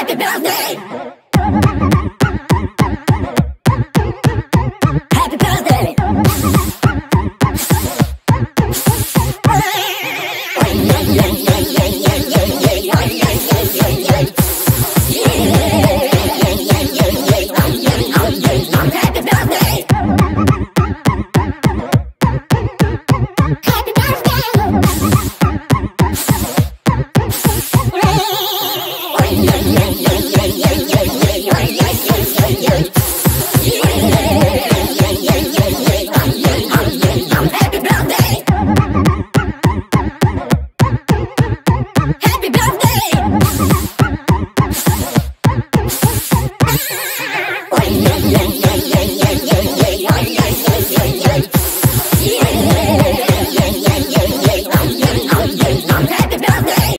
Happy birthday! yeah.